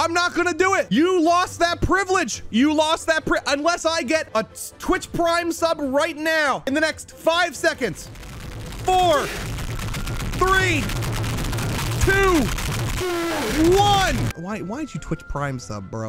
I'm not gonna do it. You lost that privilege. You lost that pri- unless I get a Twitch Prime sub right now in the next five seconds. Four, three, two, one. Why? Why did you Twitch Prime sub, bro?